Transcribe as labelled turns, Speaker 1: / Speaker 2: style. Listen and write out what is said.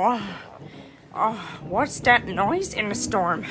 Speaker 1: Oh, oh, what's that noise in the storm?